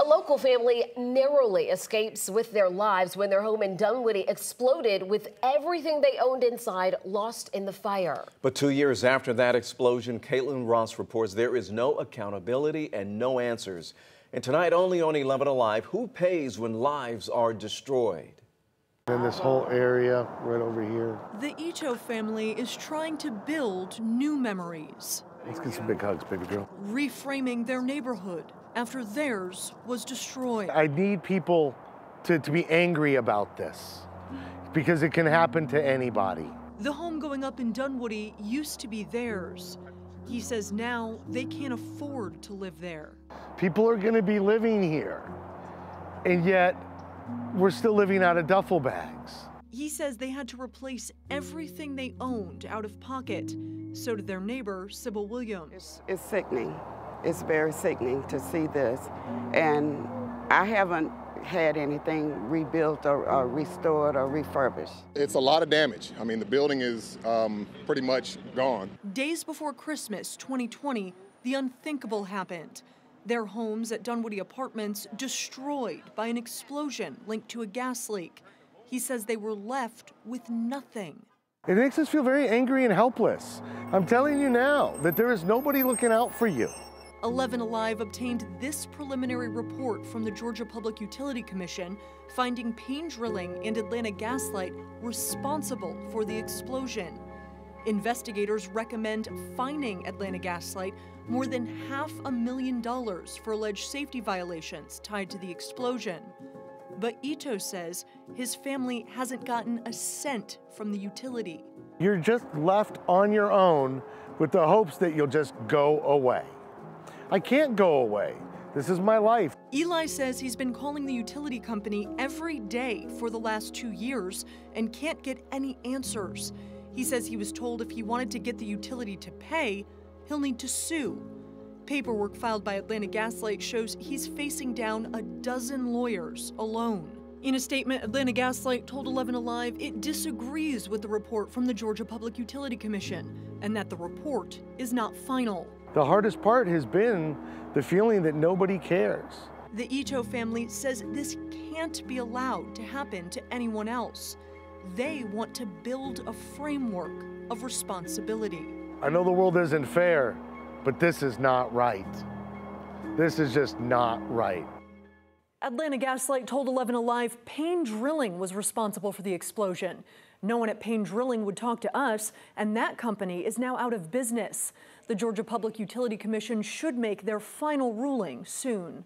A local family narrowly escapes with their lives when their home in Dunwoody exploded with everything they owned inside lost in the fire. But two years after that explosion, Caitlin Ross reports there is no accountability and no answers. And tonight, only on 11 Alive, who pays when lives are destroyed? In this whole area right over here. The Ito family is trying to build new memories. Let's get some big hugs, baby girl. Reframing their neighborhood after theirs was destroyed. I need people to, to be angry about this because it can happen to anybody. The home going up in Dunwoody used to be theirs. He says now they can't afford to live there. People are going to be living here, and yet we're still living out of duffel bags. He says they had to replace everything they owned out of pocket. So did their neighbor, Sybil Williams. It's, it's sickening. It's very sickening to see this. And I haven't had anything rebuilt or, or, restored or refurbished. It's a lot of damage. I mean, the building is um, pretty much gone. Days before Christmas 2020, the unthinkable happened. Their homes at Dunwoody Apartments destroyed by an explosion linked to a gas leak. He says they were left with nothing. It makes us feel very angry and helpless. I'm telling you now that there is nobody looking out for you. 11 Alive obtained this preliminary report from the Georgia Public Utility Commission, finding Payne Drilling and Atlanta Gas Light responsible for the explosion. Investigators recommend fining Atlanta Gas Light more than half a million dollars for alleged safety violations tied to the explosion. But Ito says his family hasn't gotten a cent from the utility. You're just left on your own with the hopes that you'll just go away. I can't go away. This is my life. Eli says he's been calling the utility company every day for the last two years and can't get any answers. He says he was told if he wanted to get the utility to pay, he'll need to sue. Paperwork filed by Atlanta Gas Light shows he's facing down a dozen lawyers alone. In a statement, Atlanta Gas Light told 11 Alive it disagrees with the report from the Georgia Public Utility Commission and that the report is not final. The hardest part has been the feeling that nobody cares. The Ito family says this can't be allowed to happen to anyone else. They want to build a framework of responsibility. I know the world isn't fair, but this is not right. This is just not right. Atlanta Gas Light told 11 Alive Payne Drilling was responsible for the explosion. No one at Payne Drilling would talk to us, and that company is now out of business. The Georgia Public Utility Commission should make their final ruling soon.